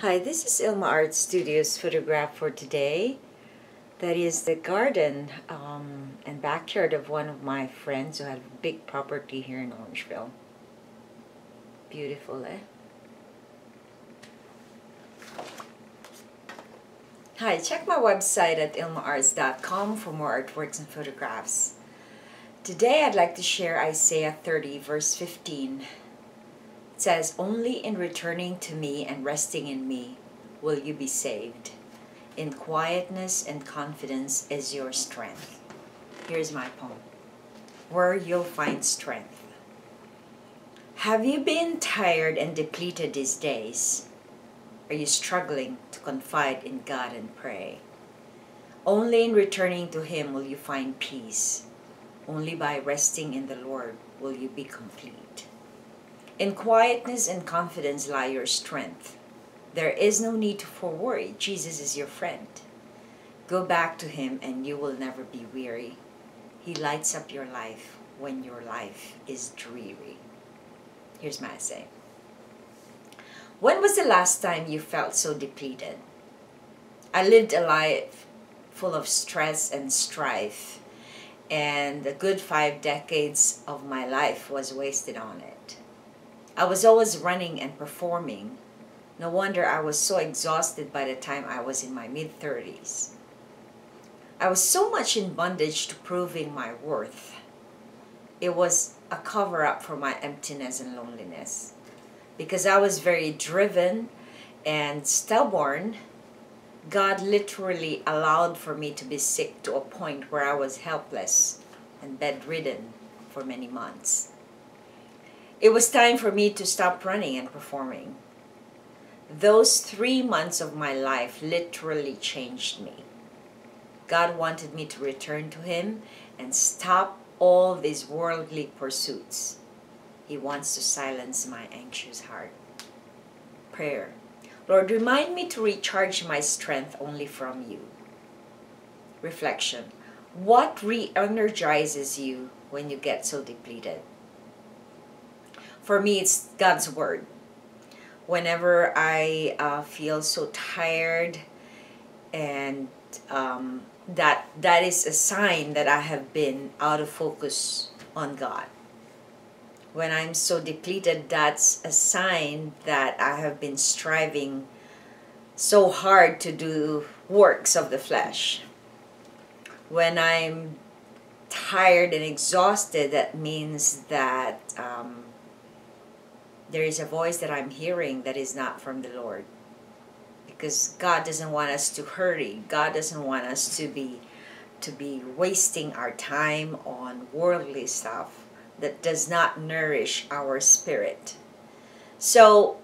Hi, this is Ilma Art Studios photograph for today. That is the garden um, and backyard of one of my friends who had a big property here in Orangeville. Beautiful, eh? Hi, check my website at ilmaarts.com for more artworks and photographs. Today I'd like to share Isaiah 30 verse 15. Says, Only in returning to me and resting in me will you be saved. In quietness and confidence is your strength. Here's my poem. Where you'll find strength. Have you been tired and depleted these days? Are you struggling to confide in God and pray? Only in returning to Him will you find peace. Only by resting in the Lord will you be complete. In quietness and confidence lie your strength. There is no need for worry. Jesus is your friend. Go back to Him and you will never be weary. He lights up your life when your life is dreary. Here's my essay. When was the last time you felt so depleted? I lived a life full of stress and strife, and a good five decades of my life was wasted on it. I was always running and performing. No wonder I was so exhausted by the time I was in my mid 30s. I was so much in bondage to proving my worth. It was a cover up for my emptiness and loneliness. Because I was very driven and stubborn, God literally allowed for me to be sick to a point where I was helpless and bedridden for many months. It was time for me to stop running and performing. Those three months of my life literally changed me. God wanted me to return to Him and stop all these worldly pursuits. He wants to silence my anxious heart. Prayer. Lord, remind me to recharge my strength only from you. Reflection. What re energizes you when you get so depleted? For me it's god's word. Whenever i uh, feel so tired and um, that that is a sign that i have been out of focus on god. When i'm so depleted that's a sign that i have been striving so hard to do works of the flesh. When i'm tired and exhausted that means that um, there is a voice that I'm hearing that is not from the Lord. Because God doesn't want us to hurry. God doesn't want us to be to be wasting our time on worldly stuff that does not nourish our spirit. So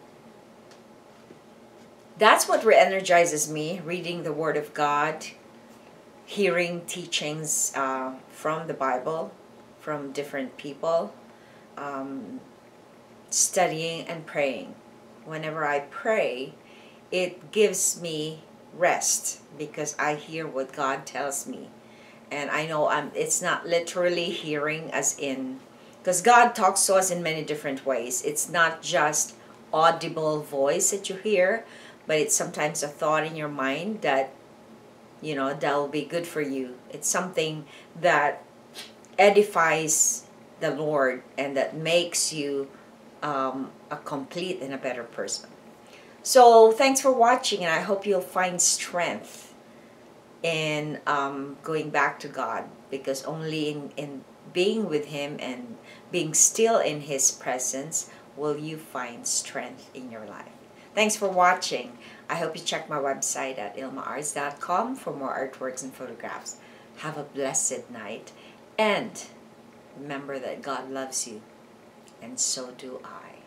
that's what re-energizes me, reading the Word of God, hearing teachings uh, from the Bible, from different people, um, studying and praying. Whenever I pray, it gives me rest because I hear what God tells me. And I know I'm, it's not literally hearing as in, because God talks to us in many different ways. It's not just audible voice that you hear, but it's sometimes a thought in your mind that, you know, that will be good for you. It's something that edifies the Lord and that makes you um, a complete and a better person. So thanks for watching and I hope you'll find strength in um, going back to God because only in, in being with Him and being still in His presence will you find strength in your life. Thanks for watching. I hope you check my website at ilmaarts.com for more artworks and photographs. Have a blessed night and remember that God loves you and so do I.